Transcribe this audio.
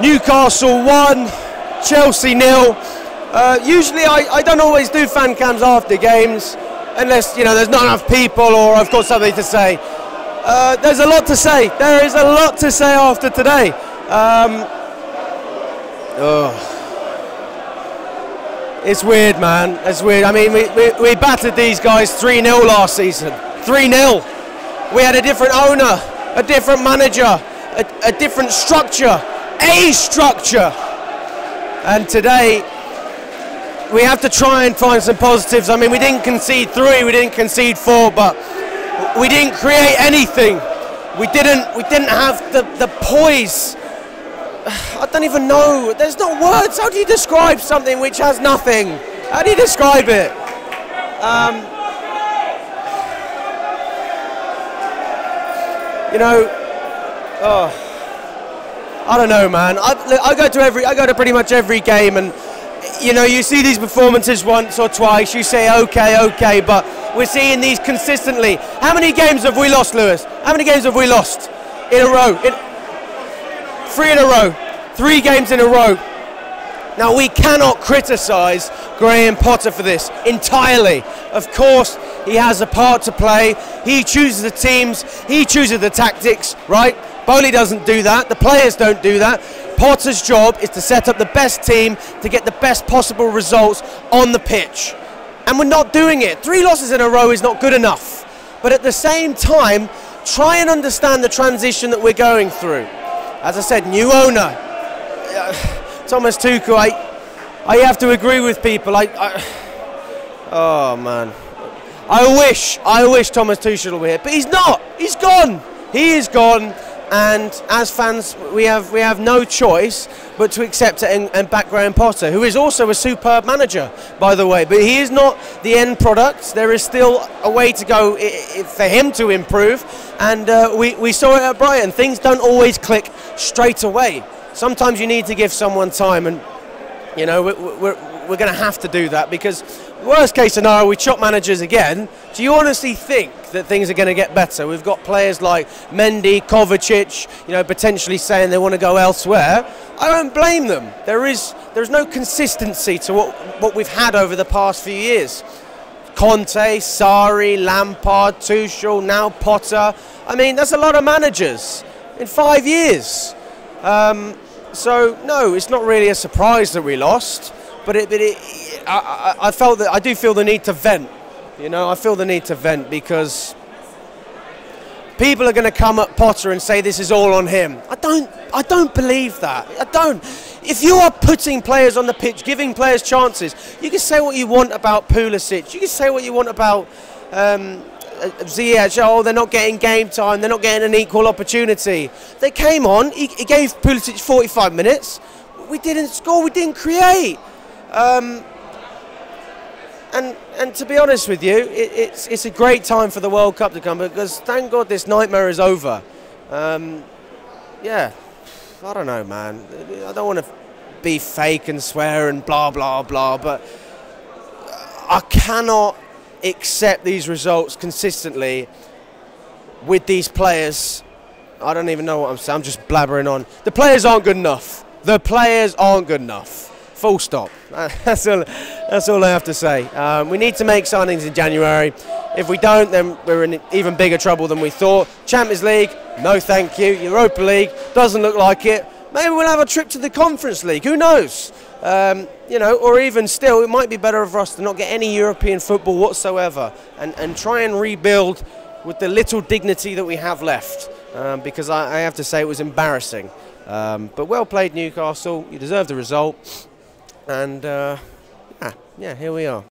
Newcastle 1, Chelsea nil. Uh, usually I, I don't always do fan cams after games unless you know there's not enough people or I've got something to say. Uh, there's a lot to say. There is a lot to say after today. Um, oh. It's weird, man. It's weird. I mean, we, we, we battered these guys 3 0 last season. 3 0. We had a different owner, a different manager, a, a different structure, a structure. And today, we have to try and find some positives. I mean, we didn't concede three, we didn't concede four, but we didn't create anything. We didn't. We didn't have the the poise. I don't even know. There's no words. How do you describe something which has nothing? How do you describe it? Um, you know, oh, I don't know, man. I, I go to every. I go to pretty much every game and you know, you see these performances once or twice, you say, okay, okay, but we're seeing these consistently. How many games have we lost, Lewis? How many games have we lost in a row? In, three in a row. Three games in a row. Now, we cannot criticise Graham Potter for this entirely. Of course, he has a part to play. He chooses the teams, he chooses the tactics, right? Boehly doesn't do that, the players don't do that. Potter's job is to set up the best team to get the best possible results on the pitch. And we're not doing it. Three losses in a row is not good enough. But at the same time, try and understand the transition that we're going through. As I said, new owner. Thomas Tuchel, I, I have to agree with people. I, I, oh man. I wish, I wish Thomas Tuchel were here, but he's not. He's gone. He is gone and as fans we have we have no choice but to accept it and, and back Graham Potter who is also a superb manager by the way. But he is not the end product. There is still a way to go for him to improve. And uh, we, we saw it at Brighton. Things don't always click straight away. Sometimes you need to give someone time and you know we're, we're, we're going to have to do that because worst case scenario, we chop managers again. Do you honestly think that things are going to get better? We've got players like Mendy, Kovacic, you know, potentially saying they want to go elsewhere. I don't blame them. There is there's no consistency to what what we've had over the past few years. Conte, Sarri, Lampard, Tuchel, now Potter. I mean, that's a lot of managers in five years. Um, so no, it's not really a surprise that we lost but it, it, I, I, felt that I do feel the need to vent. You know, I feel the need to vent because people are going to come at Potter and say this is all on him. I don't, I don't believe that. I don't. If you are putting players on the pitch, giving players chances, you can say what you want about Pulisic. You can say what you want about um, Ziyech. Oh, they're not getting game time. They're not getting an equal opportunity. They came on. He, he gave Pulisic 45 minutes. We didn't score. We didn't create. Um, and and to be honest with you, it, it's it's a great time for the World Cup to come because thank God this nightmare is over. Um, yeah, I don't know, man. I don't want to be fake and swear and blah blah blah, but I cannot accept these results consistently with these players. I don't even know what I'm saying. I'm just blabbering on. The players aren't good enough. The players aren't good enough. Full stop. That's all, that's all I have to say. Um, we need to make signings in January. If we don't, then we're in even bigger trouble than we thought. Champions League, no thank you. Europa League, doesn't look like it. Maybe we'll have a trip to the Conference League, who knows? Um, you know, or even still, it might be better for us to not get any European football whatsoever and, and try and rebuild with the little dignity that we have left. Um, because I, I, have to say it was embarrassing. Um, but well played, Newcastle. You deserve the result. And uh, yeah, yeah, here we are.